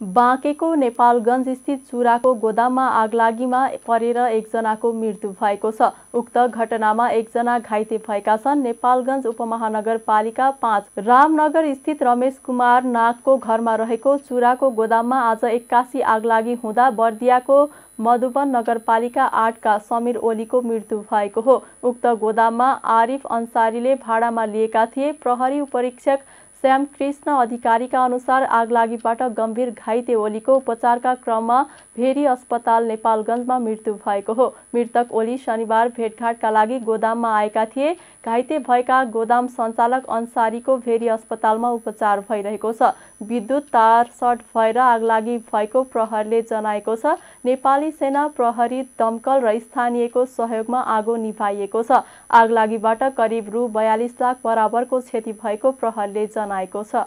बाँकेको नेपालगञ्ज स्थित चुराको गोदाममा आगलागीमा परेर एकजनाको मृत्यु भएको छ। उक्त घटनामा एकजना घाइते भएका छन्। नेपालगञ्ज उपमहानगरपालिका पाँच। रामनगर स्थित रमेश कुमार नागको घरमा रहेको चुराको गोदाममा आज एक्कासी आगलागी हुँदा बर्दियाको मधुवन नगरपालिका आठका समीर ओलीको मृत्यु भएको हो। उक्त गोदाममा आरिफ अन्सारीले भाडामा लिएका थिए। प्रहरी उपरीक्षक श्यामकृष्ण अधिकारीका अनुसार आगलागीबाट गम्भीर घाइते ओलीको उपचारका क्रममा भेरी अस्पताल नेपालगञ्जमा मृत्यु भएको हो। मृतक ओली शनिबार भेटघाटका लागि गोदाममा आएका थिए। घाइते भएका गोदाम सञ्चालक अन्सारीको भेरी अस्पतालमा उपचार भइरहेको छ। विद्युत तार सर्ट भएर आगलागी भएको प्रहरले जनाएको छ। नेपाली सेना प्रहरी दमकल र स्थानीयको सहयोगमा आगो निभाइएको छ। आगलागीबाट करिब रु बयालिस लाख बराबरको क्षति भएको प्रहरले जनाएको छ।